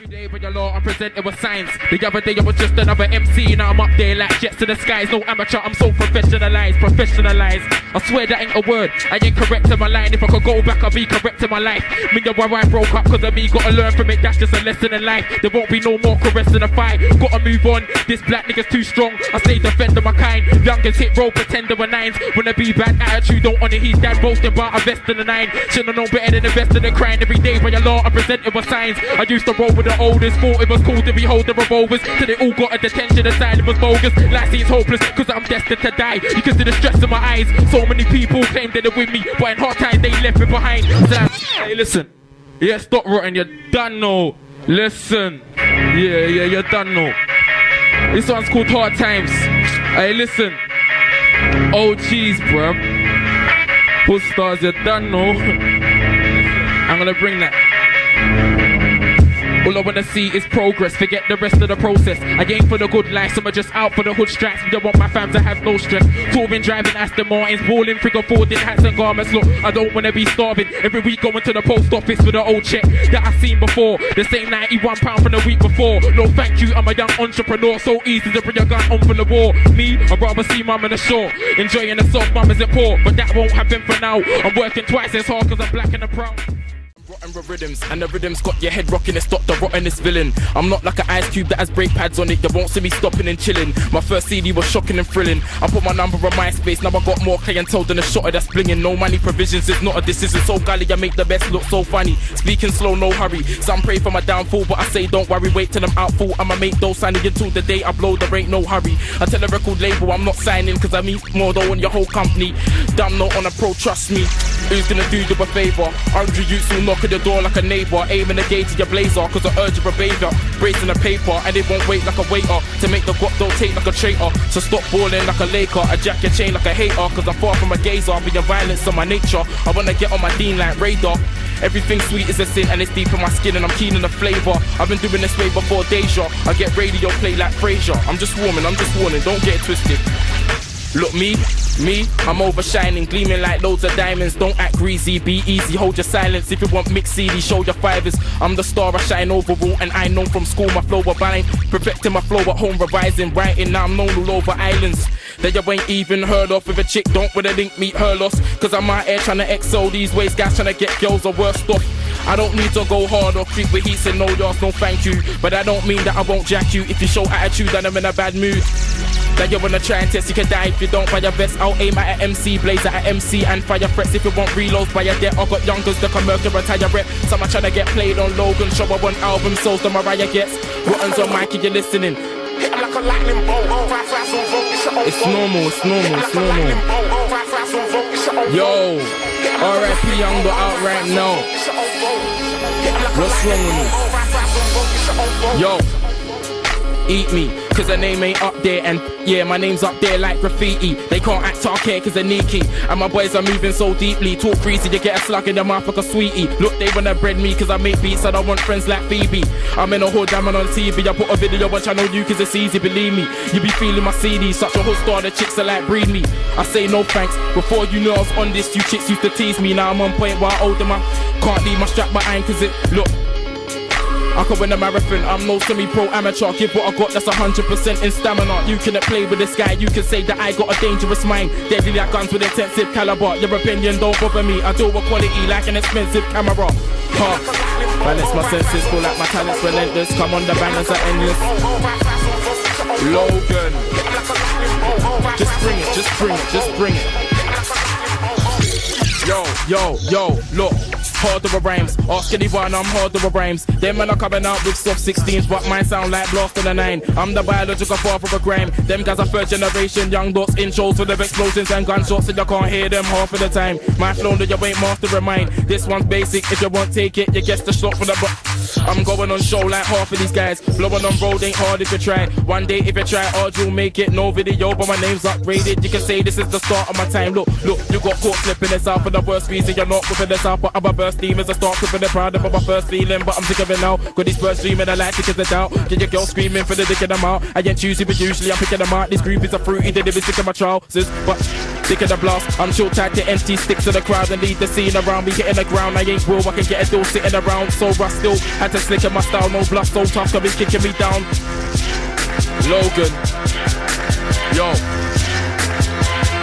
Every day when your law, I'm presented with signs. The other day I was just another MC, now I'm up there like jets to the skies. No amateur, I'm so professionalized, professionalized. I swear that ain't a word. I ain't correct in my line. If I could go back, I'd be correct in my life. Me and my wife broke up cause of me, gotta learn from it. That's just a lesson in life. There won't be no more caress in the fight. Gotta move on. This black nigga's too strong. I stay defender my kind. Youngest hit roll, pretender with nines. Wanna be bad attitude, don't it. He's dad boasting about a vest in the nine. Should've known better than invest in the crime. Every day when your law, I'm presented with signs. I used to roll with the oldest. Thought it was cool to be holding revolvers. Till they all got a detention. It was bogus. Life seems hopeless cause I'm destined to die. You can see the stress in my eyes. So many people claim that they're with me. But in hard times, they left me behind. So hey, listen. Yeah, stop rotting. You're done now. Listen. Yeah, yeah, you're done now. This one's called Hard Times. Hey, listen. Oh, jeez, bruv. Pull stars, you're done now. I'm gonna bring that. All I wanna see is progress, forget the rest of the process. I aim for the good life, some are just out for the hood straps. Don't want my fam to have no stress. Touring, driving Aston Martins, balling, four, in hats and garments. Look, I don't wanna be starving. Every week going to the post office for the old check that I seen before. The same 91 pound from the week before. No, thank you, I'm a young entrepreneur, so easy to bring a gun on for the war. Me, I'd rather see mum in the shore, enjoying the soft mum isn't poor, but that won't happen for now. I'm working twice as hard cause I'm black and I'm proud. Rhythms, and the rhythms got your head rocking. It's stop the rottenest villain. I'm not like an ice cube that has brake pads on it. You won't see me stopping and chilling. My first CD was shocking and thrilling. I put my number on MySpace, now I got more clientele than a shot that's blinging. No money provisions, it's not a decision. So gully, I make the best look so funny. Speaking slow, no hurry. Some pray for my downfall, but I say don't worry. Wait till I'm out full. I'ma make those signing until the day I blow. There ain't no hurry. I tell a record label I'm not signing, cause I mean more though on your whole company. Damn, no on a pro, trust me. Who's gonna do you a favor? Hundred youths will knock at the door like a neighbor, aiming the gate to your blazer, cause I urge your behavior. Bracing the paper, and it won't wait like a waiter. To make the guap don't take like a traitor. So stop balling like a Laker, I jack your chain like a hater, cause I'm far from a gazer, being violence on my nature. I wanna get on my dean like radar. Everything sweet is a sin and it's deep in my skin and I'm keen on the flavour. I've been doing this way before Deja. I get radio play like Frasier. I'm just warming, I'm just warning, don't get twisted. Look me, me, I'm overshining, gleaming like loads of diamonds. Don't act greasy, be easy, hold your silence. If you want mixed CD, show your fivers. I'm the star, I shine overall, and I know from school my flow mine. Perfecting my flow at home, revising, writing. Now I'm known all over islands. That you ain't even heard of. If a chick don't with a link, meet her loss. Cause I'm out here trying to excel these ways, guys trying to get girls are worst off. I don't need to go hard or creep with heat, and no yours, no thank you. But I don't mean that I won't jack you if you show attitude and I'm in a bad mood. That you wanna try and test, you can die if you don't buy your best. I'll aim at an MC, blaze at MC, and fire threats if you want reloads by your debt. I got youngers murk your retire rep. Some are trying to get played on Logan, show up on album, souls the Mariah gets. Rottens on if you're listening. Hit 'em like a lightning bolt. Fly, fly, so vote, it's your own It's normal, it's normal, it's a normal. bolt. Fly, fly, so vote, it's your own Yo. RIP Younger out right now. It's your own fault. Hit 'em like a What's wrong with me? bolt. Fly, fly, so vote, it's your own fault. Yo, eat me, cause the name ain't up there, and yeah, my name's up there like graffiti. They can't act care cause they're sneaky, and my boys are moving so deeply. Talk greasy, you get a slug in the mouth like a sweetie. Look, they wanna bread me cause I make beats, and I want friends like Phoebe. I'm in a hood, I'm on TV. I put a video on channel you cause it's easy, believe me. You be feeling my CD, such a hood star, the chicks are like breed me. I say no thanks, before you know I was on this, you chicks used to tease me. Now I'm on point while older, man. Can't leave my strap behind cause it, look. I could win a marathon, I'm no semi-pro amateur Give what I got, that's 100% in stamina. You cannot play with this guy, you can say that I got a dangerous mind. Deadly like guns with intensive caliber. Your opinion don't bother me, I do a quality like an expensive camera. Huh. Balance my senses, feel like my talent's relentless. Come on, the bangers are endless. Logan. Just bring it, just bring it, just bring it. Yo, yo, yo, look. Harder rhymes, ask anyone, I'm harder rhymes. Them men are coming out with soft 16s, but mine sound like blast on the nine. I'm the biological father of a grime. Them guys are third generation, young dots in shows full of explosions and gunshots, and you can't hear them half of the time. My flow that you ain't mastering mine. This one's basic, if you want take it, you guess the shot for the bu- I'm going on show like half of these guys. Blowing on road ain't hard if you try. One day if you try hard, you'll make it. No video, but my name's upgraded. You can say this is the start of my time. Look, look, you got caught slipping this out for the worst reason. You're not whipping this out, but I'm a burst demons. I start clipping the proud of my first feeling, but I'm sick of it now. Got these birds dreaming, I like to get it out. Get your girl screaming for the dick in them out. I ain't choosy, but usually I'm picking them out. These groupies are fruity, they live sick of my trousers, but Sick of the blast, I'm chill tight to empty sticks to the crowd and lead the scene around me hitting the ground. I ain't real, I can get a deal sitting around. So I still had to slick in my style, no bluff, so tough, cause it's kicking me down. Logan, yo.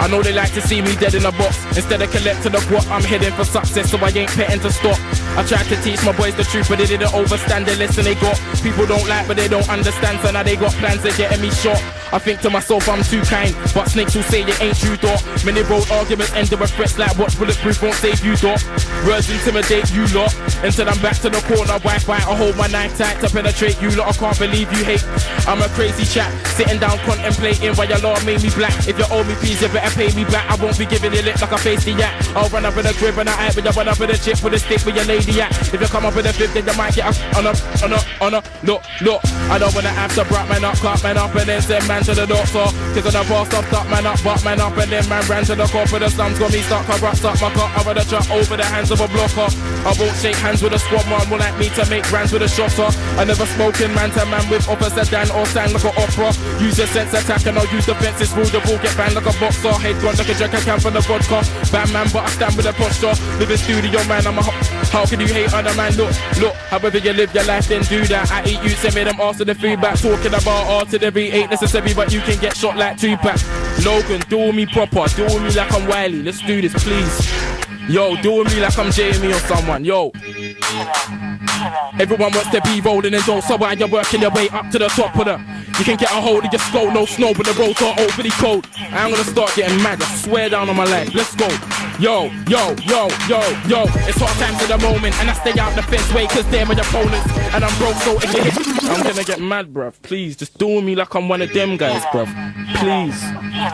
I know they like to see me dead in a box. Instead of collecting the what I'm heading for success, so I ain't petting to stop. I tried to teach my boys the truth, but they didn't overstand the lesson they got. People don't like, but they don't understand, so now they got plans of getting me shot. I think to myself I'm too kind, but snakes will say it ain't true, dot. Many road arguments end with threats like what bulletproof won't save you, dot. Words intimidate you lot, until I'm back to the corner. Wi-Fi, I hold my knife tight to penetrate you lot. I can't believe you hate. I'm a crazy chap, sitting down contemplating why your law made me black. If you owe me peace, you better pay me back. I won't be giving you lip like a face the yak. I'll run up in a crib and I act, but you run up in a chip with a stick with your lady at. If you come up with a fifth, then you might get a on a on a on a look look. I don't wanna have to brat man up, clap man up, and then send man to the doctor. Cause on the past I've stuck man up, butt man up, and then man ran to the cop for the slums. Got me stuck, I brought stuck my cut. I the truck over the hands of a blocker. I won't shake hands with a squad man, will like me to make brands with a shotter. I never smoking man to man with officer Dan or stand like an opera. Use your sense attack and I'll use defenses rule the ball, get banned like a boxer. Head gone like a jack, I can from the vodka. Bad man, but I stand with a posture. In studio man, I'm a ho- How can you hate on man? Look, look, however you live your life, then do that. I eat you, send me them after the feedback. Talking about all to the artillery ain't necessary, but you can get shot like Tupac. Logan, do me proper, do me like I'm Wiley. Let's do this, please. Yo, do me like I'm Jamie or someone. Yo. Everyone wants to be rolling in dough, so while you're working your way up to the top of the. You can get a hold of your skull, no snow, but the roads are overly cold. I'm gonna start getting mad, I swear down on my life. Let's go. Yo, yo, yo, yo, yo. It's hard times at the moment, and I stay out the fence way, cause they're my opponents. And I'm broke, so. I'm gonna get mad, bruv. Please, just do me like I'm one of them guys, bruv. Please,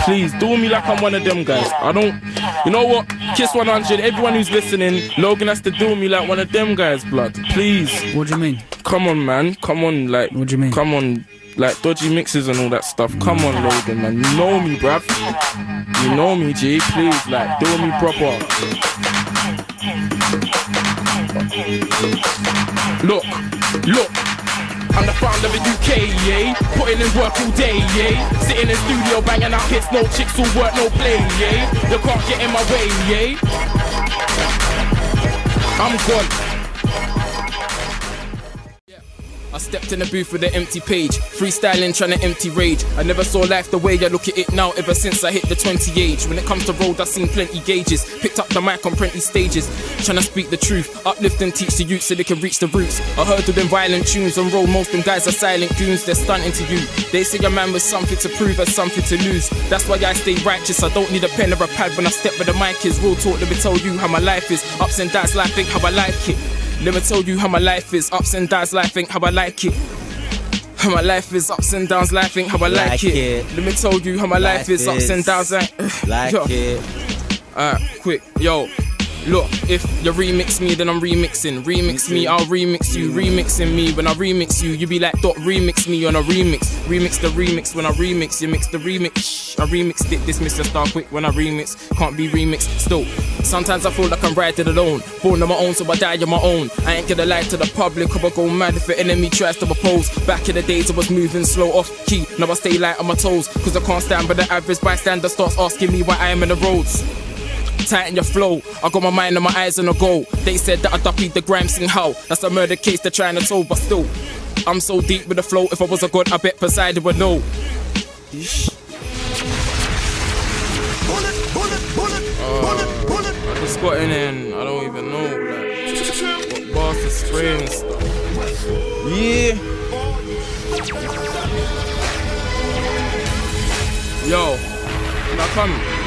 please, do me like I'm one of them guys. I don't. You know what? Kiss 100, everyone who's listening, Logan has to do me like one of them guys, blood. Please. What do you mean? Come on, man. Come on, like. What do you mean? Come on, like dodgy mixes and all that stuff. Come on, Logan, man. You know me, bruv. You know me, G. Please, like, do me proper. Look, look. I'm the founder of the UK, yeah. Putting in work all day, yeah. Sitting in studio banging out hits, no chicks who work, no play, yeah. You can't get in my way, yeah. I'm gone. Stepped in the booth with an empty page, freestyling, trying to empty rage. I never saw life the way I look at it now, ever since I hit the 20 age. When it comes to road, I've seen plenty gauges, picked up the mic on plenty stages, trying to speak the truth, uplift and teach the youth so they can reach the roots. I heard of them violent tunes on roll, most them guys are silent goons, they're stunting to you. They say a man with something to prove has something to lose. That's why I stay righteous, I don't need a pen or a pad when I step with the mic is real talk, let me tell you how my life is. Ups and downs, life ain't how I like it. Let me tell you how my life is. Ups and downs, life ain't how I like it. How my life is ups and downs, life ain't how I like, Like it. it. Let me tell you how my life, Life is. Ups and downs. Like Yo. it. Alright, quick, yo. Look, if you remix me, then I'm remixing. Remix me, I'll remix you. Remixing me, when I remix you, you be like, dot, remix me on a remix. Remix the remix when I remix, you mix the remix. I remixed it, dismiss the star quick when I remix. Can't be remixed still. Sometimes I feel like I'm riding alone. Born on my own, so I die on my own. I ain't gonna lie to the public, or I go mad if an enemy tries to oppose. Back in the days, I was moving slow off key. Now I stay light on my toes, cause I can't stand, but the average bystander starts asking me why I am in the roads tighten your flow. I got my mind and my eyes on the goal. They said that I duppied the grime sing how. That's a murder case they're trying to solve, but still. I'm so deep with the flow. If I was a god, I bet Poseidon would know. Yeesh. Uh, I just got in and I don't even know like what bars to spray and stuff. Yeah. Yo, can I come?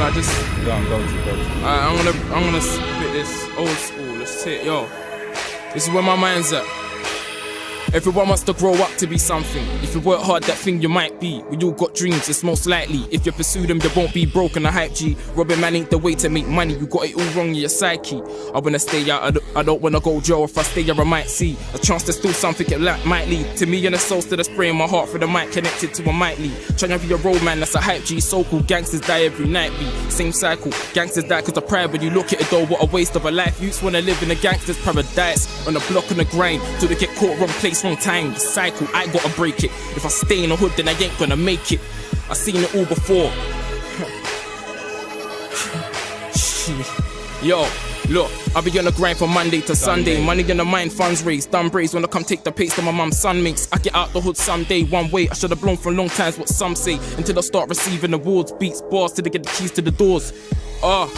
Can I just Go on, go to, go I'm gonna I'm gonna spit this old school. Let's take yo. This is where my mind's at. Everyone wants to grow up to be something. If you work hard, that thing you might be. We all got dreams, it's most likely. If you pursue them, you won't be broken. A hype G. Robbing man ain't the way to make money. You got it all wrong in your psyche. I wanna stay out, I don't, I wanna go jail. If I stay here, I might see a chance to steal something it might lead to me and the soul to the spray in my heart for the mic connected to a lead. Trying to be a road man, that's a hype G. So cool, gangsters die every night. Be same cycle. Gangsters die cause of pride. When you look at it though, what a waste of a life. Youths wanna live in a gangster's paradise on the block on the grind till they get caught wrong place, wrong time. The cycle, I gotta break it. If I stay in the hood, then I ain't gonna make it. I seen it all before. Yo, look, I'll be on the grind from Monday to Sunday. Money in the mind, funds raised. Done braids wanna come take the pace to my mum's son makes. I get out the hood someday, one way. I should have blown for long times, what some say. Until I start receiving awards, beats, bars, till they get the keys to the doors. Ah.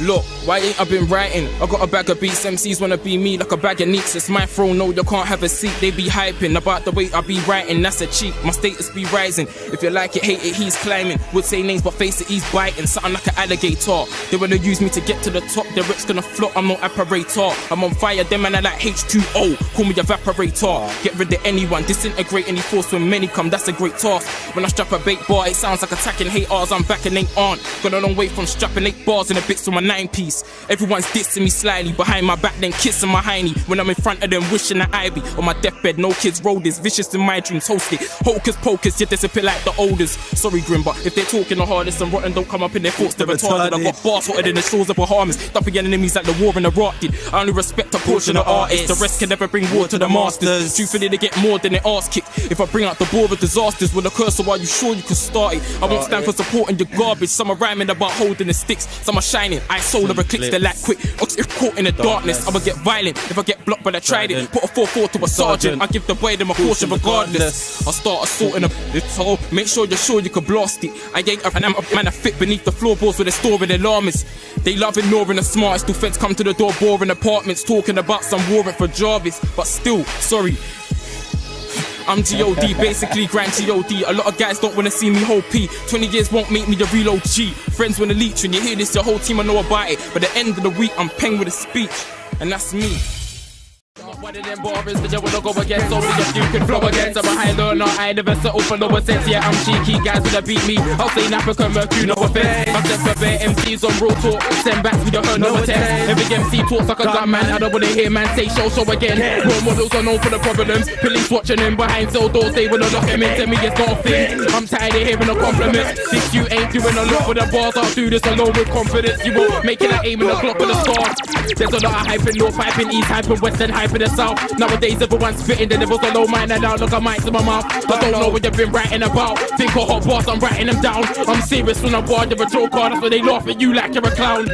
Look, why ain't I been writing? I got a bag of beats, MCs wanna be me like a bag of neats. It's my throne, no, you can't have a seat. They be hyping about the way I be writing, that's a cheat. My status be rising. If you like it, hate it, he's climbing. Would say names, but face it, he's biting. Something like an alligator. They wanna use me to get to the top. Their rips gonna flop, I'm no apparator. I'm on fire, them and I like H2O. Call me evaporator. Get rid of anyone, disintegrate any force when many come, that's a great task. When I strap a bait bar, it sounds like attacking haters. I'm back and they aren't. Got a long way from strapping eight bars in a bits on my nine piece. Everyone's dissing me slyly behind my back, then kissing my hiney. When I'm in front of them, wishing that I be on my deathbed. No kids roll this, vicious in my dreams, host it. Hocus pocus, you disappear like the oldest. Sorry, Grim, but if they're talking the hardest and rotten, don't come up in their thoughts, they're retarded. I got bars hotter than the shores of Bahamas. Dumping enemies like the war in Iraq did. I only respect a portion of artists. The rest can never bring war to the masters. Truthfully, they get more than their ass kicked. If I bring out the ball of disasters with a curse, so are you sure you can start it? I won't stand for supporting your garbage. Some are rhyming about holding the sticks, some are shining. I sold a eclipse, they're quick. Ox- If caught in the darkness, I'ma get violent. If I get blocked, but I tried it. Put a 4-4 to a sergeant. I give the boy them a caution regardless. I start assaulting them. It's all. Make sure you're sure you can blast it. I ain't a, and I'm a man I fit beneath the floorboards where they're storing alarmists. They love ignoring the smartest. Feds come to the door, boring apartments, talking about some warrant for Jarvis. But still, sorry. I'm GOD, basically grand GOD. A lot of guys don't wanna see me whole P. 20 years won't make me the reload G. Friends wanna leech when you hear this, your whole team I know about it. But the end of the week, I'm paying with a speech, and that's me. One of them barbers that you go against, only if you can flow against. I'm a high learner, I never settle for lower sense. Yeah, I'm cheeky, guys wanna beat me. I'll say African Mercury, no offense. I step for bare MCs on real talk, send back with your no attempt. Every MC talks like a gun man I don't wanna hear man say show, show again. Role models are known for the problems. Police watching them behind cell doors, they wanna lock him in. Tell me it's not a thing. I'm tired of hearing the compliments. Think you ain't doing a lot for the bars, I'll do this alone with confidence. You won't make it an aim in the clock of the stars. There's a lot of hype in North, hype in East, hype in West, and hype in the Nowadays, everyone's spitting, the are low, mine and now look at mics in my mouth. I don't know what you've been writing about. Think of hot bars, I'm writing them down. I'm serious when I'm bored of a joke card, that's why they laugh at you like you're a clown.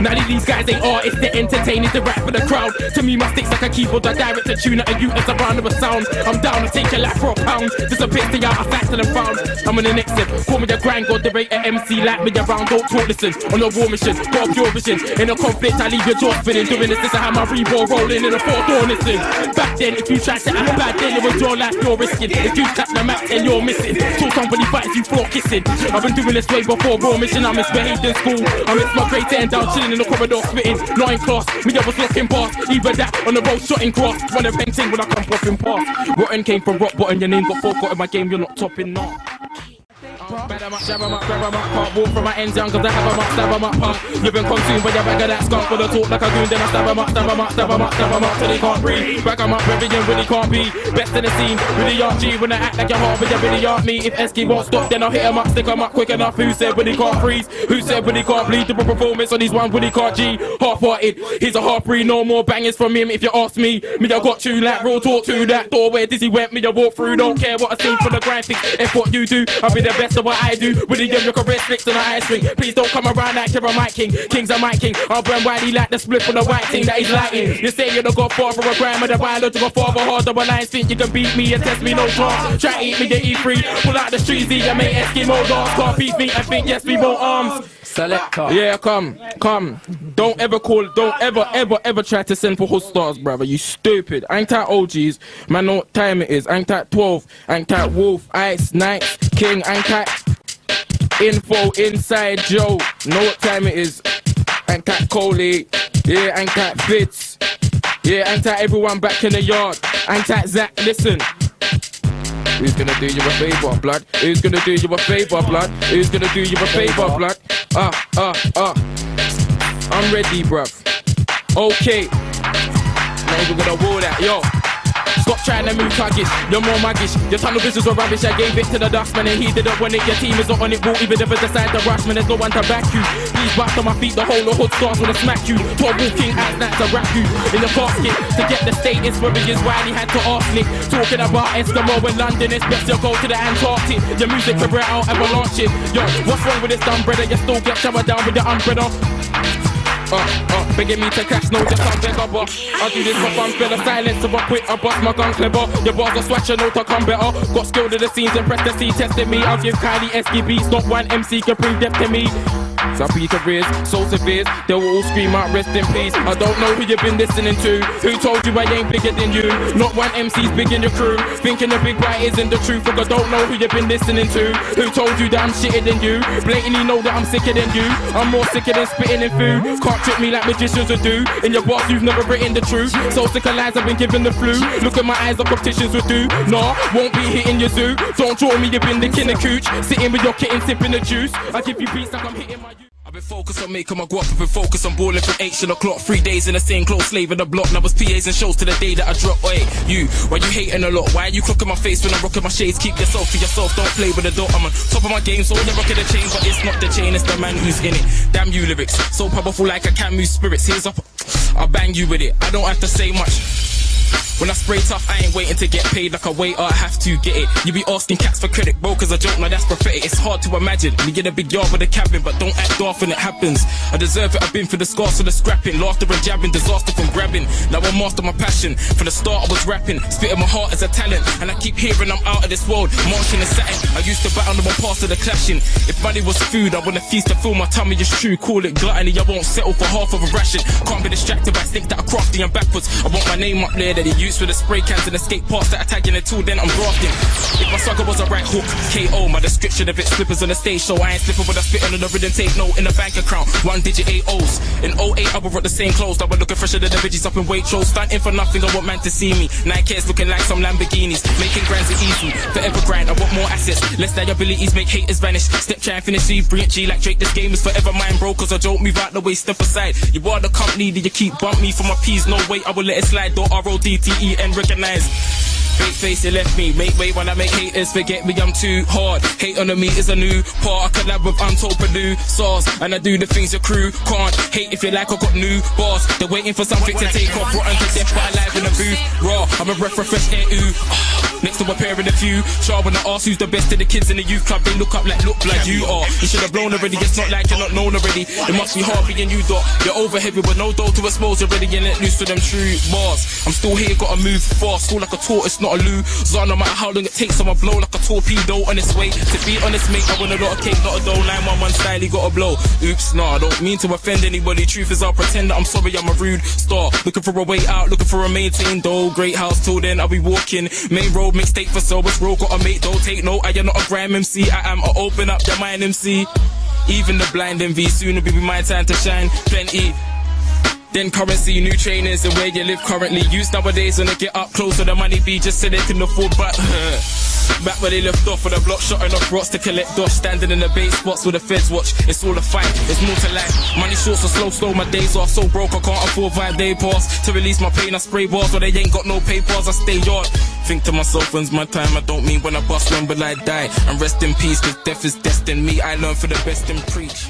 None of these guys ain't artists, they're entertaining to rap for the crowd. To me, my sticks like a keyboard, I direct a tune at a you as a round of a sound. I'm down to take your life for a pound. Disappear to out, I fact and I'm found. I'm on the next step, call me the grind, god, the rate at MC, like me around, don't talk, listen. On a war mission, got pure vision. In a conflict, I leave your jaw spinning. Doing this, this, I have my reball rolling in a four door, listen. Back then, if you tried to act bad, then it was your life you're risking. If you tap the map, then you're missing. Till somebody fights you floor kissing. I've been doing this way before raw mission. I misbehaved in school. I miss my grade 10 down, in the corridor, spitting. Not in class, me I was looking past. Either that on the road, shotting grass. One of them thing when I come popping past. Rotten came from rock bottom, your name got forgot in my game, you're not topping, not. Bad 'em up, jab up, grab 'em up, can't walk from my ends cause I have 'em up, stab 'em up, punk. You've been consumed by your bag of that skunk, for the talk like a goon, then I stab 'em up, stab 'em up, stab 'em up, stab 'em up, till they can't breathe. Back 'em up, rebellion really can't be. Best in the scene, really aren't G, when I act like you're hard, but you really aren't me. If SK won't stop, then I'll hit 'em up, stick 'em up quick enough. Who said when he can't freeze? Who said when he can't bleed? The performance on these ones when he can't G. Half-hearted, he's a half breed, no more bangers from him if you ask me. Me, I got you like real talk to that door where Dizzy went, me, I walk through, don't care what I see from the grind thing. If what you do, I'll be the best of what I do. With the young, your career slicks on the ice ring. Please don't come around like you're a mic king. King's a mic king. I'll burn Wiley like the split from the white thing that he's lighting. You say you're the godfather of grandma, the biological father, hard double lines. Think you can beat me and test me, no chance. Try to eat me, get eat free. Pull out the streets, you mate Eskimo dogs. Can't beat me, I think yes, we won't arms. Selector. Yeah, come, come. Don't ever call, don't ever, ever, ever try to send for hood stars, brother. You stupid. I ain't that OGs. Man, know what time it is. I ain't that 12. I ain't that Wolf, Ice, Knights, King. I ain't that info inside Joe. Know what time it is. I ain't that Coley. Yeah, I ain't that Fitz. Yeah, I ain't that everyone back in the yard. I ain't that Zach. Listen. Who's gonna do you a favor, blood? Who's gonna do you a favor, blood? Who's gonna do you a favor, blood? Ah, ah, ah. I'm ready, bruv. Okay. Now we're gonna wall that, yo. Stop trying to move targets, you're more maggish. Your tunnel visions were rubbish, I gave it to the dustman and he didn't want it. Your team is not on it, won't even ever decide to rush, man. There's no one to back you. Please back to my feet, the whole of hood starts wanna smack you. Tall walking ass nights to rap you in the casket to get the status where he is why he had to ask Nick. Talking about Eskimo in London, it's best you go to the Antarctic. Your music career out launch it. Yo, what's wrong with this dumb brother? You still get showered down with the umbrella. Uh, uh, begging me to crash, no, just I'm beggar, but I do this for fun, feel the silence, so I quit, I bust my gun clever. Your bars are swatch, I know to come better. Got skill to the scenes, impress the C, testing me. I'll give Kylie SDBs, not one MC can bring depth to me. Some careers, so severe, they will all scream out rest in peace. I don't know who you've been listening to. Who told you I ain't bigger than you? Not one MC's big in your crew. Thinking the big right isn't the truth. Look, I don't know who you've been listening to. Who told you that I'm shitter than you? Blatantly know that I'm sicker than you. I'm more sicker than spitting in food. Can't trick me like magicians would do. In your boss, you've never written the truth. So sick of lies, I've been given the flu. Look at my eyes, like competitions would do. Nah, won't be hitting your zoo. Don't draw me, you've been the king of cooch. Sitting with your kitten, sipping the juice. I give you beats like I'm hitting my. Been focused on making my guap, I've been focused on balling from 8 to the clock. Three days in the same clothes, slave in the block. Now was PAs and shows to the day that I drop. Oi, you, why you hating a lot? Why are you clocking my face when I'm rocking my shades? Keep yourself for yourself, don't play with the door. I'm on top of my game, so they're rocking the chain, but it's not the chain, it's the man who's in it. Damn you lyrics, so powerful like I can move spirits. Here's up, I'll bang you with it. I don't have to say much. When I spray tough, I ain't waiting to get paid like a waiter, I have to get it. You be asking cats for credit, bro, cause I joke, now that's prophetic. It's hard to imagine. Me get a big yard with a cabin, but don't act off when it happens. I deserve it, I've been for the scars, for the scrapping, laughter and jabbing, disaster from grabbing. Now I master my passion. From the start, I was rapping, spitting my heart as a talent. And I keep hearing I'm out of this world, marching and satin. I used to battle on my past of the clashing. If money was food, I wanna feast to fill my tummy is true. Call it gluttony, I won't settle for half of a ration. Can't be distracted by think that I'm crafty and backwards. I want my name up there that they use for the spray cans and escape past that attacking too, then I'm grafting. If my sucker was a right hook, KO, my description of it, slippers on the stage show. I ain't slipping with a spitting on the rhythm tape, no, in the bank account, one digit AOs. O's. In 08, I rock the same clothes, I was looking fresher than the veggies up in Waitrose. Stunting for nothing, I want man to see me. Nine K's looking like some Lamborghinis, making grands are easy. Forever grind, I want more assets, less liabilities, make haters vanish. Step try and finish, see, bring it G like Drake. This game is forever mine, bro, cause I don't move out the way, step aside. You are the company that you keep bump me for my peas, no way, I will let it slide. Don't R O D T E N recognize. Fake face, you left me. Make way when I make haters forget me, I'm too hard. Hate on me is a new part. I collab with Untold Purdue, SARS, and I do the things your crew can't. Hate if you like, I got new bars. They're waiting for something to take off. Rotten to death, but alive in the booth. Raw, I'm a breath for fresh air, ooh. Ah. Next to a pair of the few. Sharp when I ask who's the best of the kids in the youth club. They look up like, look like you are. You should have blown already. It's not like you're not known already. It must be hard being you, dot. You're over heavy with no dough to expose already and let loose for them true bars. I'm still here, gotta move fast. Still like a tortoise, not a loo. Zone no matter how long it takes, I'ma blow like a torpedo on its way. To be honest, mate, I want a lot of cake, not a dough. Line one one style, you gotta blow. Oops, nah, I don't mean to offend anybody. Truth is, I'll pretend that I'm sorry, I'm a rude star. Looking for a way out, looking for a maintained dough. Great house, till then I'll be walking. Main road, mixtape for so it's roll, gotta make dough. Take note, I am not a grime MC, I am a open up your mind MC. Even the blind MV, soon it'll be my time to shine. Plenty. Then currency, new trainers, and where you live currently. Use nowadays when they get up close to the money be just so they can afford, but back where they left off with a block shot enough rocks to collect dust. Standing in the bait spots with the feds watch. It's all a fight, it's more to life. Money shorts are slow, slow my days off. So broke, I can't afford five day pass. To release my pain, I spray bars, but they ain't got no papers, I stay yard. Think to myself, when's my time? I don't mean when I bust, when will I die? And rest in peace, cause death is destined. Me, I learn for the best and preach.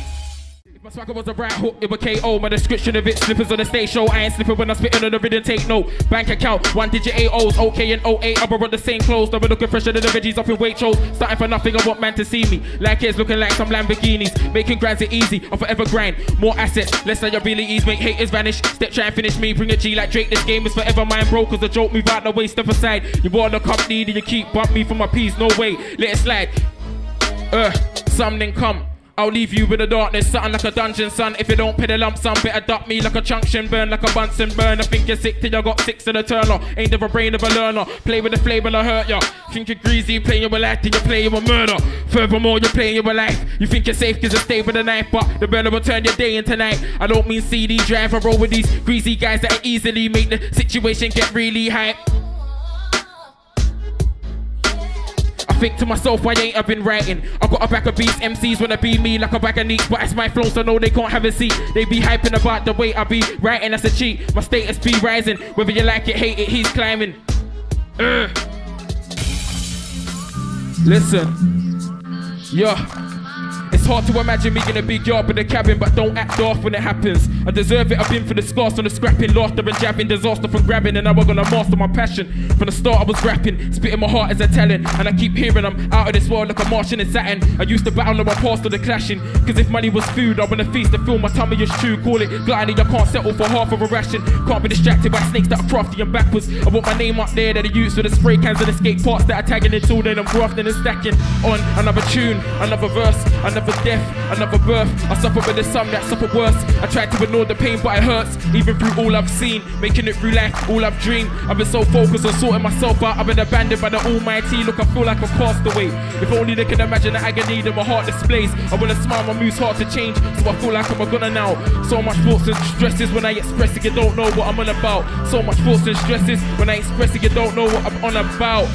My swagger was a right hook, it was KO. My description of it, slippers on the stage show. I ain't slipping when I spit on the rhythm, take no. Bank account, one digit AOs, okay and 08. I brought the same clothes, never looking fresher than the veggies up in Waitrose. Starting for nothing, I want man to see me. Like it's looking like some Lamborghinis. Making grands it easy, I forever grind. More assets, less liabilities, make haters vanish. Step try and finish me, bring a G like Drake. This game is forever mine, bro. Cause the joke move out the way, step aside. You bought the company, then you keep bump me for my peas, no way. Let it slide. Uh, something come. I'll leave you with the darkness, something like a dungeon, son. If you don't pay the lump sum, better duck me like a junction burn, like a Bunsen burn. I think you're sick till you got six to the turner. Ain't the brain of a learner. Play with the flame and I hurt ya. Think you're greasy, playing your life, till you're play your murder. Furthermore, you're playing your life. You think you're safe cause you stay with a knife, but the burner will turn your day into night. I don't mean CD drive, I roll with these greasy guys that easily make the situation get really hype. Think to myself, why ain't I been writing? I got a back of beats, MCs wanna be me like a bag of neats, but it's my flow, so no, they can't have a seat. They be hyping about the way I be writing, that's a cheat. My status be rising, whether you like it, hate it, he's climbing. Uh. Listen, yeah. It's hard to imagine me in a big yard with a cabin, but don't act off when it happens. I deserve it, I've been for the scars from the scrapping, laughter and jabbing, disaster from grabbing, and now I'm gonna master my passion. From the start, I was rapping, spitting my heart as a talent, and I keep hearing I'm out of this world like a Martian in Saturn. I used to battle on my past or the clashing, cause if money was food, I wanna feast to fill my tummy is true. Call it gluttony, I can't settle for half of a ration. Can't be distracted by snakes that are crafty and backwards. I want my name up there that are used for the spray cans and escape parts that are tagging until then I'm grafting and stacking on another tune, another verse, another death, another birth. I suffer with the some that suffer worse. I tried to ignore the pain, but it hurts. Even through all I've seen, making it through life, all I've dreamed. I've been so focused on sorting myself out. I've been abandoned by the Almighty. Look, I feel like a castaway. If only they can imagine the agony that my heart displays. I wanna smile, my mood's hard to change, so I feel like I'm a gunner now. So much thoughts and stresses when I express it, you don't know what I'm on about. So much thoughts and stresses when I express it, you don't know what I'm on about.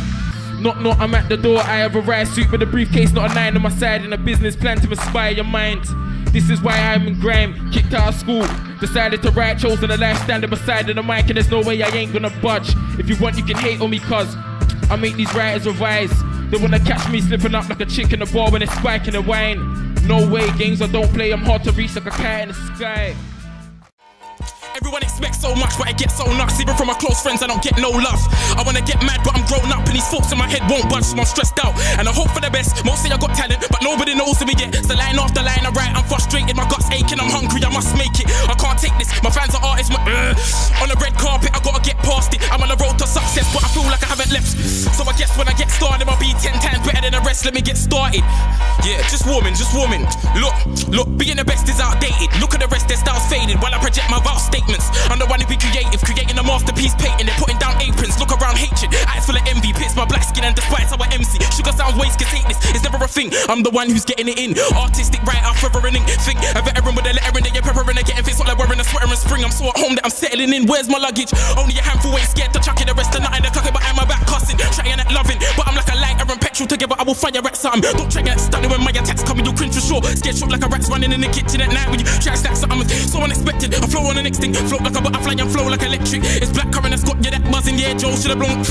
Not, not, I'm at the door. I have a riot suit with a briefcase, not a nine on my side, and a business plan to inspire your mind. This is why I'm in grime, kicked out of school. Decided to write, chosen a life standing beside of the mic, and there's no way I ain't gonna budge. If you want, you can hate on me, cuz I make these writers revise. They wanna catch me slipping up like a chick in a bar when it's spiking the wine. No way, games I don't play, I'm hard to reach like a cat in the sky. Everyone expects so much, but it gets so nuts. Even from my close friends, I don't get no love. I wanna get mad, but I'm grown up, and these thoughts in my head won't budge, so I'm stressed out. And I hope for the best. Most say I got talent, but nobody knows me yet. So line after the line, I write, I'm frustrated, my gut's aching, I'm hungry, I must make it. I can't take this. My fans are artists, my, uh, on the red carpet, I gotta get past it. I'm on the road to success, but I feel like I haven't left. So I guess when I get started, I'll be ten times better than the rest. Let me get started. Yeah, just warming, just warming. Look, look, being the best is outdated. Look at the rest, their styles faded while I project my vow statements. I'm the one who be creative, creating a masterpiece, painting it, putting down aprons. Look around, hatred, eyes full of envy, pits my black skin and despite how I MC. Sugar sounds waste, cause hate this is never a thing. I'm the one who's getting it in. Artistic writer, forever in ink. Think a veteran with a letter in there, peppering and getting fits like wearing a sweater in spring. I'm so at home that I'm settling in. Where's my luggage? Only a handful ain't scared to chuck it. The rest of nothing, the clock, but I'm my back cussing. Trying at loving, but I'm like a lighter and petrol together. I will fire at something. Um. Don't try get stunning when my attacks coming, you'll cringe for sure. Scared shot like a rat's running in the kitchen at night when you try to stack something. So unexpected. I flow on the next thing, float like a butterfly and flow like electric. It's black current that's got you that buzzing. Yeah, Joe should have blown.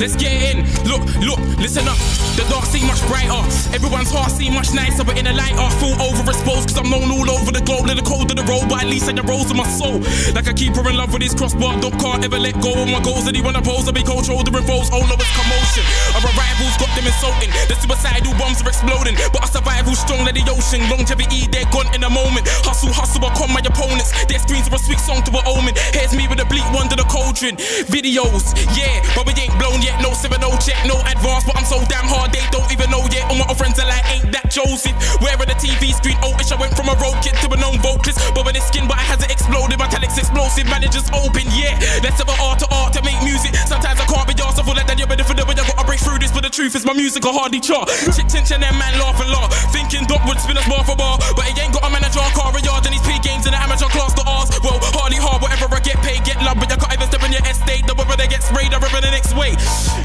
Let's get in. Look, look, listen up. The dark seem much brighter. Everyone's heart seem much nicer, but in the light I feel overexposed. Cause I'm known all over the globe. Little cold of the road, but at least I the rose of my soul. Like a keeper in love with his crossbar. Dog can't ever let go of my goals. Anyone oppose, I be cold shoulder involves. Oh no, it's commotion. Our arrivals got them insulting. The suicidal bombs are exploding. But our survival strong like the ocean. Longevity, they're gone in a moment. Hustle, hustle, I con my opponents. Their screens are a sweet song to an omen. Here's me with a bleak one to the cauldron. Videos, yeah, but we ain't blown yet. No 7 no check, no advance. But I'm so damn hard, they don't even know yet. All my friends are like, ain't that Joseph? Where are the TV screen? Oh, I went from a road kid to a known vocalist. But with his skin, but hasn't exploded. My talent's explosive, managers open, yeah. Let's have an art to art to make music. Sometimes I can't be arsed. I feel like that you're better for the way I gotta break through this. for the truth is, my music will hardly chart. Shit, tension, and man laugh and laugh. Thinking Doc would spin us bar for bar. But he ain't got a manager, car, a yard, and he's P games in the amateur class to ours. Well, hardly hard, whatever I get paid, get love. But you can't even step in your estate. The weather they get sprayed, I rip the next way.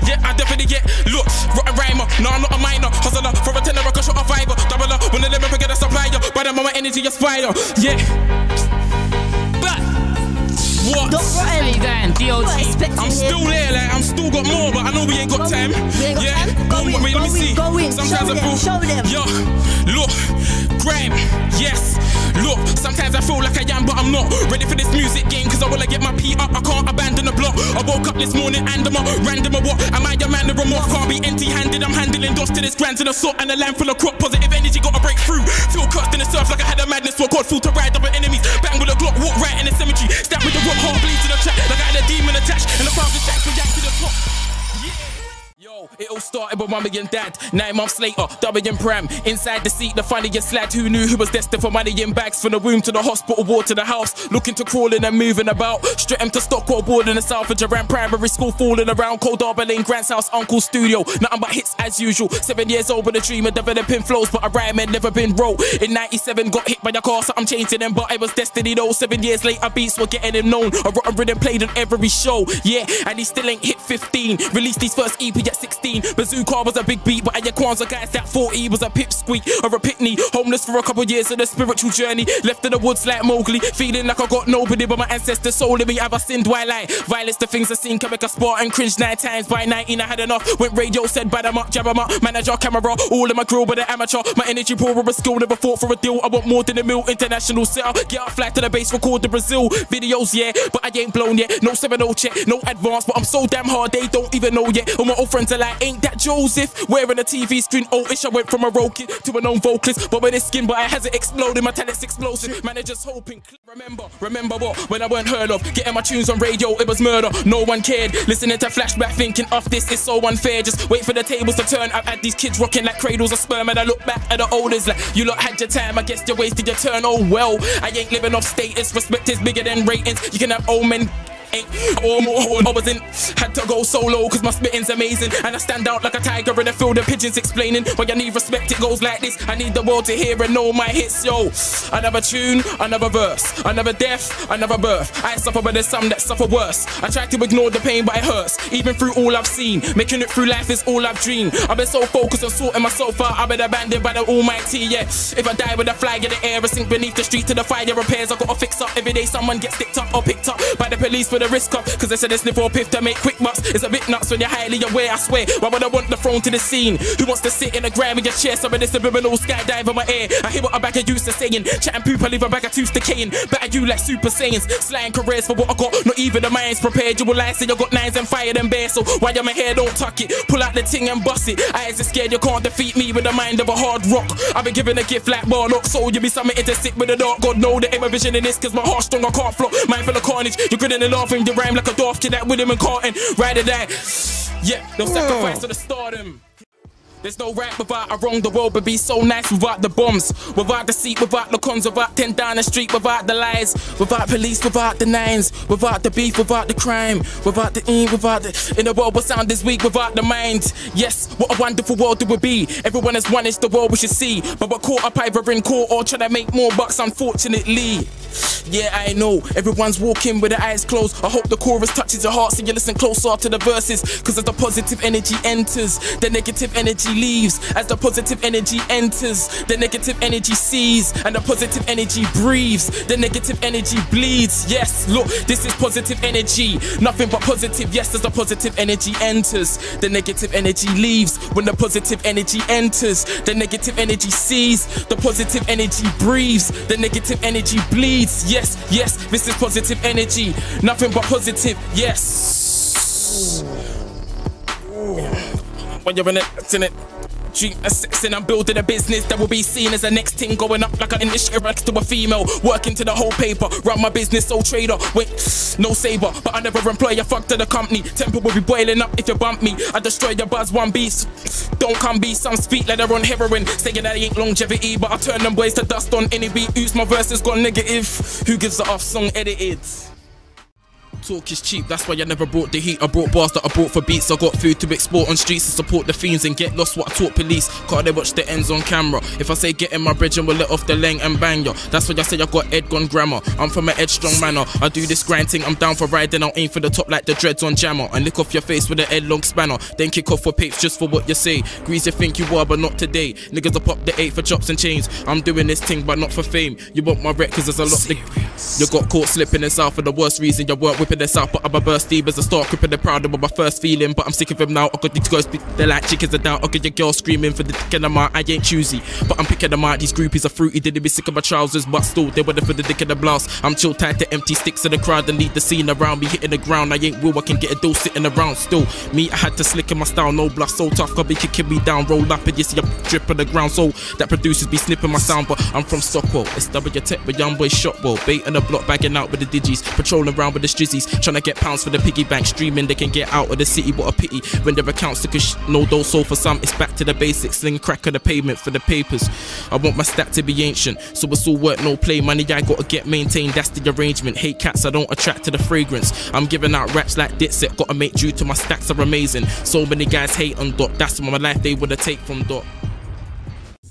Yeah, I definitely get look, rotten rhymer. No, I'm not a minor. Hustler, for a tenner, I can shot a fiver. Double up when the limit get a supplier. By the moment, energy, a spider. Yeah. But what? Don't Steady rotten. down, DOT. I'm still there, like I'm still got more, but I know we ain't got Go time. ain't got yeah, time. Go on, in, wait, let me go in, see. go in. Sometimes Show I feel, them, show them. Yo, look, grime, yes. Look, sometimes I feel like I am, but I'm not ready for this music game. Cause I wanna get my P up, I can't abandon the block. I woke up this morning and I'm a random or what? Am I a man of remorse? Can't be empty handed. I'm handling dust to this grands in a sort and a land full of crop. Positive energy, gotta break through. Feel cursed in the surf like I had a madness. What God, fool to ride up enemies. Bang with a Glock, walk right in the cemetery. Stab with the rock, heart bleed to the track. Like I had a demon attached. And the crowd is jacked, react to the top. It all started with mummy and dad. Nine months later, W and Pram. Inside the seat, the funniest lad who knew who was destined for money in bags. From the womb to the hospital, ward to the house. Looking to crawling and moving about. Straight to Stockwell, board in the south of Durand Primary School. Falling around Coldharbour Lane, Grant's house, Uncle Studio. Nothing but hits as usual. Seven years old with a dream of developing flows, but a rhyme had never been wrote. In 97, got hit by a car, so I'm changing them, but I was destiny though. Seven years later, beats were getting him known. A rotten rhythm played on every show. Yeah, and he still ain't hit 15. Released his first EP at 16. Bazooka was a big beat, but at your Kwanzaa guys that 40 was a pipsqueak or a pitney. Homeless for a couple years in a spiritual journey. Left in the woods like Mowgli, feeling like I got nobody but my ancestors' soul in me. Have I sinned? Why lie? Violence, the things I seen can make a sport and cringe nine times. By 19, I had enough. Went radio, said bad them up, jab 'em up. Manager, camera, all in my grill, but an amateur. My energy poor a skill, never fought for a deal. I want more than a mill. International setter, get out flat to the base, record the Brazil videos, yeah. But I ain't blown yet. No 7 no check, no advance, but I'm so damn hard they don't even know yet. All my old friends are like, ain't that Joseph? Wearing a TV screen, oh ish. I went from a roll kid to a known vocalist, but with his skin, but it hasn't exploded. My talent's explosive. Managers hoping. Remember, remember what? When I weren't heard of, getting my tunes on radio, it was murder. No one cared. Listening to flashback, thinking, off this is so unfair. Just wait for the tables to turn. I've had these kids rocking like cradles of sperm, and I look back at the olders like, you lot had your time. I guess you wasted your turn. Oh well, I ain't living off status. Respect is bigger than ratings. You can have old men more oh, I wasn't had to go solo cause my spitting's amazing. And I stand out like a tiger in a field of pigeons explaining why you need respect it goes like this. I need the world to hear and know my hits yo. Another tune another verse another death another birth. I suffer but there's some that suffer worse. I try to ignore the pain but it hurts. Even through all I've seen making it through life is all I've dreamed. I've been so focused on sorting myself out I've been abandoned by the almighty yeah. If I die with a flag in the air I sink beneath the street to the fire. Repairs I gotta fix up. Every day someone gets sticked up or picked up by the police with a risk up Cause they said sniff for piff to make quick bucks. It's a bit nuts when you're highly aware I swear. Why would I want the throne to the scene? Who wants to sit in a gram in your chair? Some of this subliminal skydive on my air I hear what a bagger used to saying. Chatting poop I leave a bag of tooth decaying. Better you like super saiyans? Slang careers for what I got. Not even the minds prepared. You will lie say you got nines and fire them bear So why you my hair don't tuck it? Pull out the ting and bust it. Eyes are scared you can't defeat me With the mind of a hard rock. I've been given a gift like Warlock. So you be something to stick with the dark God. Know the aim of vision in this Cause my heart's strong I can't flop. Mind full of carnage. You're grinning and laughing You rhyme like a dwarf Kid that with him and Carton Ride or die Yeah, no sacrifice to the stardom there's no right without I wrong the world, but be so nice without the bombs, without the seat, without the cons, without 10 down the street, without the lies, without police, without the nines, without the beef, without the crime, without the aim, without the. In a world where sound is weak, without the mind. Yes, what a wonderful world it would be. Everyone is one, it's the world we should see. But we're caught up either in court or trying to make more bucks, unfortunately. Yeah, I know, everyone's walking with their eyes closed. I hope the chorus touches your heart so you listen closer to the verses. Cause as the positive energy enters, the negative energy leaves. As the positive energy enters, the negative energy sees. And the positive energy breathes, the negative energy bleeds. Yes, look, this is positive energy. Nothing but positive, yes, as the positive energy enters, the negative energy leaves. When the positive energy enters, the negative energy sees. The positive energy breathes, the negative energy bleeds. Yes, yes, this is positive energy. Nothing but positive, yes. When you're in it, it's in it. Dream a and I'm building a business that will be seen as the next thing going up like an industry next to a female. Working to the whole paper, run my business, sole trader. Wait, no saber, but I never employ a fuck to the company. Temper will be boiling up if you bump me. I destroy your buzz one beast. Don't come be some speak like they're on heroin. Saying that I ain't longevity, but I turn them boys to dust on any beat. Who's my verses gone negative? Who gives the off song edited? Talk is cheap, that's why I never brought the heat. I brought bars that I bought for beats. I got food to export on streets to support the fiends and get lost what I taught police. Cause they watch the ends on camera. If I say get in my bridge and we'll let off the leng and bang yo. That's why I say I got Ed gone grammar. I'm from an headstrong manner. I do this grind thing, I'm down for riding. I'll aim for the top like the dreads on jammer. And lick off your face with a head long spanner. Then kick off for papes just for what you say. Grease you think you are, but not today. Niggas will pop the eight for chops and chains. I'm doing this thing, but not for fame. You want my wreck cause there's a lot to. You got caught slipping in south for the worst reason you weren't whipping this out, but I'm a bursty as a start crippin' the proud of my first feeling. But I'm sick of them now. I got these girls, they're like chickens are down. I got your girl screaming for the dick in the mouth. I ain't choosy, but I'm picking them out. These groupies are fruity, didn't be sick of my trousers, but still they were for the dick in the blouse. I'm chill tight to empty sticks in the crowd and lead the scene around me hitting the ground. I ain't real, I can get a deal sitting around still. Me, I had to slick in my style, no bluff, so tough. Got be kicking me down, roll up and you see a drip on the ground. So that producers be snipping my sound, but I'm from Stockwell. It's W Tech, but young boy Shotwell. Bait in the block, bagging out with the digis, patrolling around with the strizzies, trying to get pounds for the piggy bank. Streaming, they can get out of the city. What a pity when their accounts took a sh- no dose. So for some, it's back to the basics. Sling crack on the pavement for the papers. I want my stack to be ancient, so it's all work, no play. Money I gotta get maintained. That's the arrangement. Hate cats, I don't attract to the fragrance. I'm giving out raps like Dipset. Gotta make due to my stacks are amazing. So many guys hate on Dot. That's my life they have take from Dot.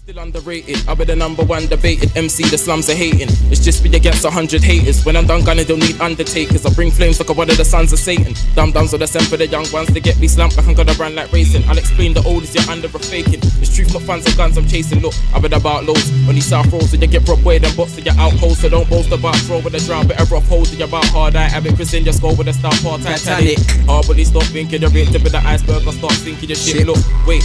Still underrated, I'll be the number one debated MC, the slums are hating. It's just me against a hundred haters. When I'm done gunning, they'll need undertakers. I bring flames like a one of the sons of Satan. Dumb dumbs are the same for the young ones. They get me slumped like I'm gonna run like racing. I'll explain the oldest, you're under a faking. It's truth, not fans and guns I'm chasing. Look, I've been about lows. When these south rolls, and you get robbed way, then box to your outpost. So don't boast about throw with a drown, better off holding your about hard eye. Have it Chris in your skull with a star part Titanic. Hard body stop thinking you're rich, tip of the iceberg, I start sinking your shit. Look, wait.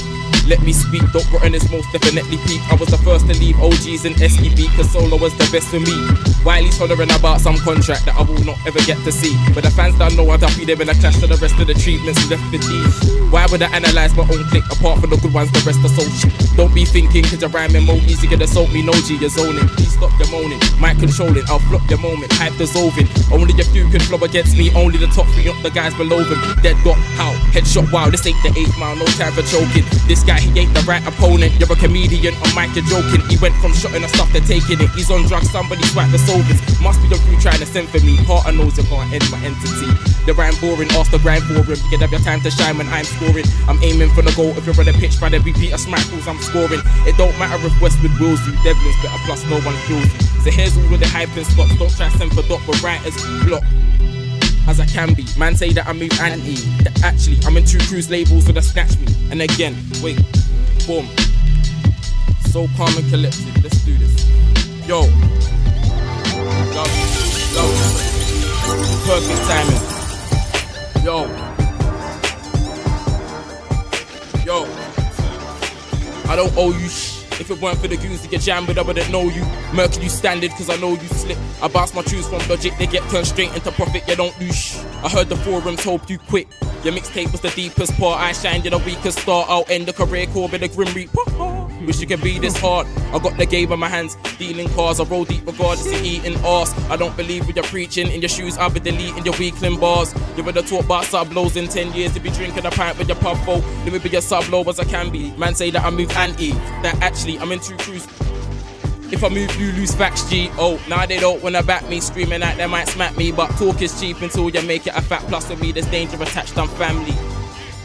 Let me speak, Dot Rotten is most definitely I was the first to leave OGs and SEB, cause solo was the best for me. Wiley's hollering about some contract that I will not ever get to see. But the fans don't know I'd be there in a clash to the rest of the treatments left for these. Why would I analyse my own click apart from the good ones, the rest are so shit? Don't be thinking, cause you're rhyming more easy, gonna assault me, no G, you're zoning. Please stop your moaning, mic controlling, I'll flop your moment, hype dissolving. Only a few can flow against me, only the top three, not the guys below them. Dead dot, how? Headshot, wow, this ain't the eight mile, no time for choking. This guy, he ain't the right opponent. You're a comedian, on Mike, you're joking. He went from shotting a stuff to taking it. He's on drugs, somebody swipe the solvents. Must be the crew trying to send for me. Partner knows you can't end my entity. The rhyme boring, ask the grind for. You your time to shine when I'm scoring. I'm aiming for the goal. If you're on the pitch, by the repeat of smack calls, I'm scoring. It don't matter if Westwood wills you. Devlin's better, plus no one feels you. So here's all of the hype and spots. Don't try send for dot, but writers block as I can be. Man say that I move anti. That actually, I'm in two cruise labels, so they snatch me. And again, wait, boom. So calm and collected. Let's do this. Yo. Love, love. Perfect timing. Yo. Yo. I don't owe you sh- if it weren't for the goons to get jammed with, I wouldn't know you. Mercury standard, cause I know you slip. I bounce my tunes from logic, they get turned straight into profit, you don't lose. Sh- I heard the forums hope you quit. Your mixtape was the deepest part, I shined, you're the weakest star. I'll end the career core with a grim reaper. Wish you could be this hard. I got the game in my hands, dealing cars. I roll deep regardless of eating arse. I don't believe what you're preaching. In your shoes, I'll be deleting your weakling bars. You would have talk about sub lows in 10 years to be drinking a pint with your pub folk. Let me be your sub low as I can be. Man say that I move anti. That actually, I'm in two crews. If I move, you lose facts, G. Oh, now they don't wanna back me, screaming that they might smack me. But talk is cheap until you make it a fat plus with me. There's danger attached, I'm family.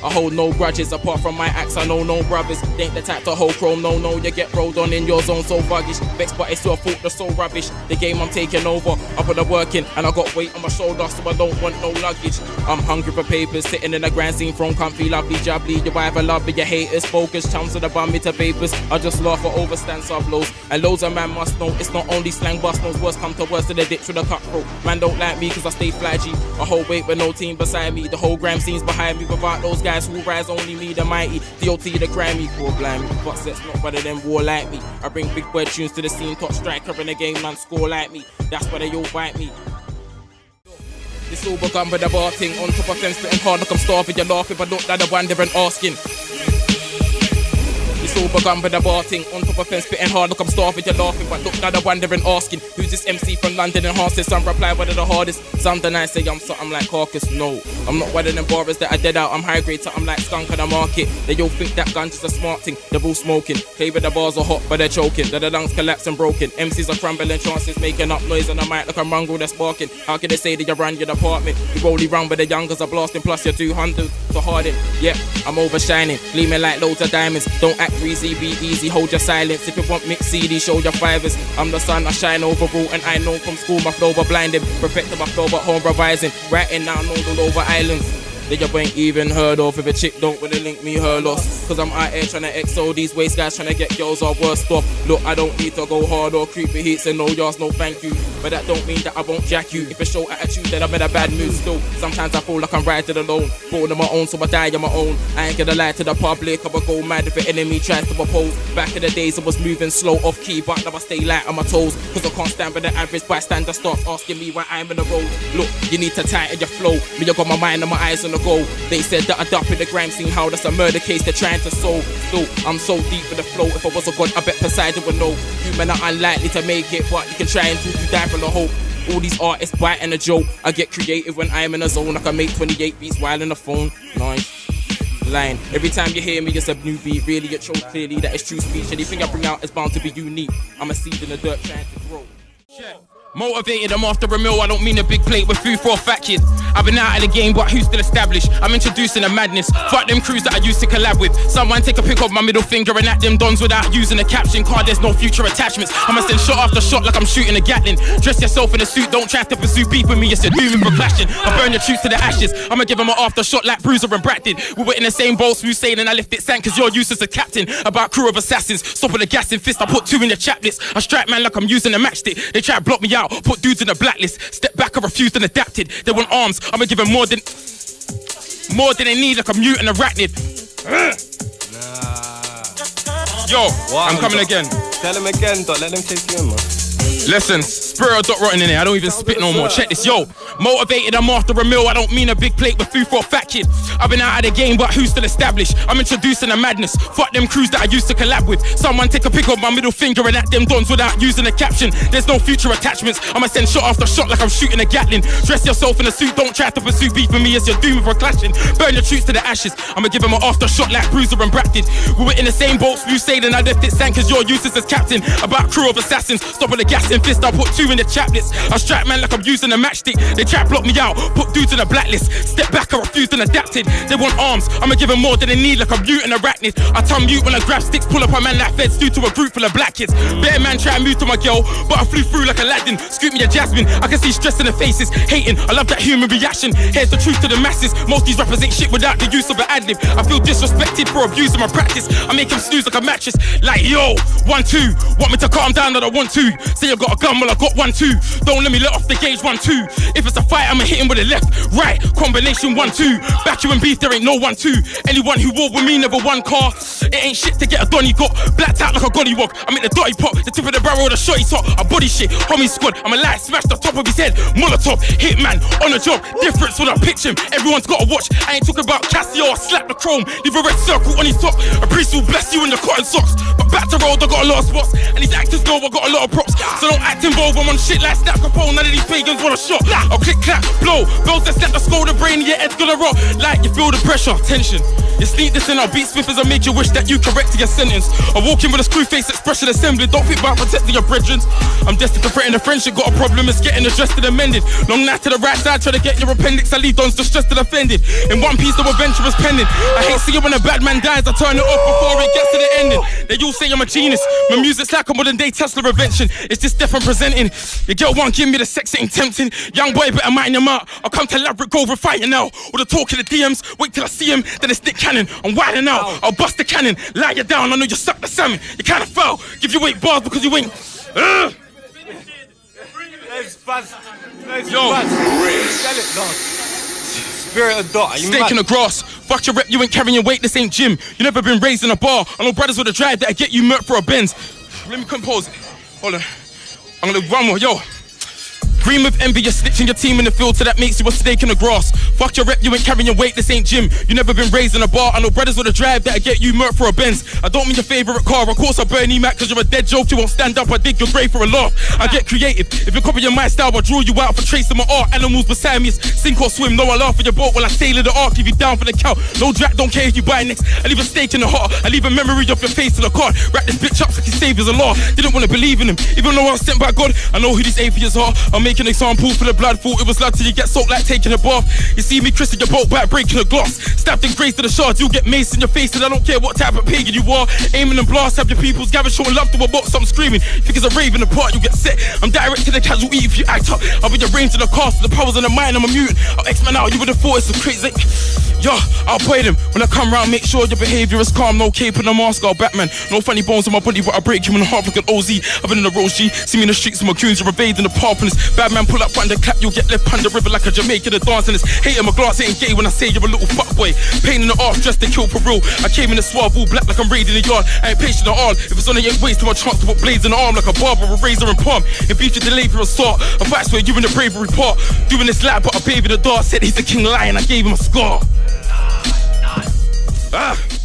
I hold no grudges apart from my acts. I know no brothers. They ain't the type to hold chrome. No, no, you get rolled on in your zone so vuggish. Vexed, but it's your fault. They're so rubbish. The game I'm taking over. I put the work in and I got weight on my shoulder, so I don't want no luggage. I'm hungry for papers, sitting in a grand scene from comfy, lovely, jubbly. You either love me, your haters, focus, chums to the bum, me to vapors. I just laugh at overstand sub lows. And loads of man must know it's not only slang bust knows worse come to worse to the ditch with a cutthroat. Man don't like me cause I stay flashy. I hold weight with no team beside me. The whole gram scene's behind me without those guys who rise only me, the mighty. DOT, the Grammy, blind me. But that's not better than war like me. I bring big boy tunes to the scene, top striker in the game, man, score like me. That's why they all bite me. This all begun with a bar thing on top of them spitting hard like I'm starving. You're laughing, but not down the wondering, asking. All begun with a bar thing on top of them spitting hard like I'm starving. You're laughing, but look down the wondering, asking. Who's this MC from London and Harsis? Some reply, what are the hardest? Some deny, say I'm something like carcass. No, I'm not one of them barbers that are dead out. I'm high grade, so I'm like skunk on the market. They all think that gun's just a smart thing. They're all smoking. With the bars are hot, but they're choking. They're the lungs collapsing broken. MCs are crumbling, chances making up noise on the mic like a mongrel that's barking. How can they say that you run your department? You only run with the youngers are blasting, plus you're 200. So hard in, yep, I'm overshining. Gleaming like loads of diamonds. Don't act greasy, be easy, hold your silence. If you want mixed CD, show your fivers. I'm the sun, I shine over overall, and I know from school my flow but blinding. Perfecting my flow but home revising. Writing down all over islands. That you ain't even heard of. If a chick don't wanna link me, her loss. Cause I'm out here trying to XO these waste guys trying to get girls are worst off. Look, I don't need to go hard or creepy heats and no yars, no thank you. But that don't mean that I won't jack you. If it's show attitude, then I'm in a bad mood still. Sometimes I feel like I'm riding alone. Born on my own, so I die on my own. I ain't gonna lie to the public, I will go mad if an enemy tries to oppose. Back in the days, I was moving slow off key, but now I stay light on my toes. Cause I can't stand with the average bystander starts asking me why I'm in the road. Look, you need to tighten your flow. Me, I got my mind and my eyes on goal. They said that I'd up in the grime scene, how that's a murder case they're trying to solve. Still, I'm so deep in the flow. If I was a god, I bet Poseidon would know. Human are unlikely to make it, but you can try and do you die from the hope. All these artists biting a joke. I get creative when I'm in a zone. I can make 28 beats while in the phone. Nice. Line. Every time you hear me, it's a new beat. Really, it shows clearly that it's true speech. Anything I bring out is bound to be unique. I'm a seed in the dirt trying to grow. Motivated, I'm after a meal. I don't mean a big plate with food for a fat kid. I've been out of the game, but who's still established? I'm introducing a madness. Fuck them crews that I used to collab with. Someone take a pic of my middle finger and at them dons without using a caption card. There's no future attachments. I'ma send shot after shot like I'm shooting a Gatling. Dress yourself in a suit, don't try to pursue beef with me. It's a for clashing. I burn your troops to the ashes. I'ma give them an after shot like Bruiser and Brat. We were in the same boat, smooth sailing. I left it sank cause you're useless as a captain. About crew of assassins, stopping the gas in fist. I put two in the chaplets. I strike man like I'm using a matchstick. They try to block me out, put dudes in the blacklist. Step back, I refused and adapted. They want arms, I'ma give them more than more than they need, like a mutant arachnid. Yo, I'm coming again. Tell him again, dog. Let them take you in, man. Listen, spirit Dot Rotten in here. I don't even spit no more. Check this, yo. Motivated, I'm after a meal. I don't mean a big plate with food for a fat kid. I've been out of the game, but who's still established? I'm introducing a madness. Fuck them crews that I used to collab with. Someone take a pic of my middle finger and at them dons without using a caption. There's no future attachments. I'ma send shot after shot like I'm shooting a Gatling. Dress yourself in a suit, don't try to pursue beef with me as you're doomed for clashing. Burn your troops to the ashes. I'ma give them an after shot like Bruiser and Brat did. We were in the same boat, you say, sailing. I left it sank cause you're useless as captain. About crew of assassins, stopping the gas and fist. I put two in the chaplets. I strike man like I'm using a matchstick. They to block me out, put dudes in a blacklist. Step back, I refused and adapted. They want arms, I'ma give them more than they need like a mutant arachnid. I turn mute when I grab sticks, pull up a man like feds due to a group full of black kids. Better man try and move to my girl, but I flew through like Aladdin. Scoop me a jasmine, I can see stress in their faces. Hating, I love that human reaction. Here's the truth to the masses. Most these rappers ain't shit without the use of an ad lib. I feel disrespected for abusing my practice. I make him snooze like a mattress. Like, yo, one, two. Want me to calm down that I want to. Say I got a gun, well, I got one, two. Don't let me let off the gauge, one, two. If it's a fight, I'ma hit him with a left, right. Combination, one, two. Back you and beef, there ain't no one, two. Anyone who walk with me never won car. It ain't shit to get a Donny got. Blacked out like a gollywog. I'm in the dotty pot, the tip of the barrel, the shotty top. A body shit, homie squad. I'm a light, smash the top of his head. Molotov, hitman, on the job. Difference when I pitch him. Everyone's gotta watch. I ain't talking about Casio, I slap the chrome. Leave a red circle on his top. A priest will bless you in the cotton socks. But back to road, I got a lot of spots. And these actors know I got a lot of props. So don't act involved, I'm on shit like Snap Capone. None of these pagans want a shot. I'll oh, click, clap, blow. Bells that snap the skull, the brain, your head's gonna rock. Like you feel the pressure, tension. You sneak this in, I'll beat swift as I make you wish that you corrected your sentence. I walk in with a screw face expression assembly. Don't think about protecting your brethren. I'm destined to threaten a friendship. Got a problem, it's getting addressed and amended. Long night to the right side, try to get your appendix. I lead on distressed and offended. In one piece, the adventure is pending. I hate seeing when a bad man dies. I turn it off before it gets to the ending. They all say I'm a genius. My music's like a modern day Tesla invention. It's just different presenting. Your girl won't give me the sex, ain't tempting. Young boy, better mind your mouth. I'll come to Laverick Grove and fight you now. Or the talk in the DMs. Wait till I see him, then it's Nick Cannon. I'm wilding out. I'll bust the cannon, lie you down. I know you suck the salmon. You kinda fell. Give you eight bars because you ain't. Uh. Let's buzz. Let's Yo. buzz. Tell it. Spirit of dot. Steak in the grass. Fuck your rep, you ain't carrying your weight, this ain't gym. You never been raised in a bar. I know brothers with a drive that'll get you murked for a Benz. Let me compose. Hold on. I'm gonna yo. Green with envy, you're snitching your team in the field, so that makes you a snake in the grass. Fuck your rep, you ain't carrying your weight, this ain't gym. You never been raised in a bar. I know brothers with a drive that'll get you murked for a Benz. I don't mean your favorite car, of course I burn you Mac, cause you're a dead joke. You won't stand up, I dig your grave for a laugh. I get creative. If you copy your my style, I draw you out for tracing my art. Animals beside me, sink or swim. No, I laugh at your boat while I sail in the ark. Leave you down for the count. No drag, don't care if you buy next. I leave a stake in the heart. I leave a memory of your face to the card. Wrap this bitch up so he saviors a law. Didn't want to believe in him, even though I was sent by God. I know who these atheists are. I'll make an example for the blood. Thought it was love till you get soaked like taking a bath. You see me christen your boat back, breaking a glass. Stabbed and grazed to the shards. You'll get mace in your face, and I don't care what type of pagan you are. Aiming and blast, have your peoples gather, showing love to a box. I'm screaming. Think it's a raving apart, you get set. I'm direct to the casualty if you act up. I'll be arranged in the cast, the powers in the mind, I'm a mutant. I'll X-Man out, you would have thought it's a crazy. Yo, I'll play them. When I come round, make sure your behavior is calm. No cape and a mask or Batman. No funny bones in my body, but I break in half like an OZ. I've been in the Rose G. See me in the streets, my goons are evading the this bad man pull up under clap, you'll get left under the river like a Jamaican a dance. And it's hating my glass, ain't gay when I say you're a little fuckboy. Pain in the arse, dressed to kill for real. I came in the suave, all black like I'm raiding the yard. I ain't patient at all. If it's on the ways to my chance to put blades in the arm like a barber, a razor and palm. If beef you delay for a start, a vice where you in the bravery part. Doing this lab, but a baby the dark said he's the king lion. I gave him a scar. Ah.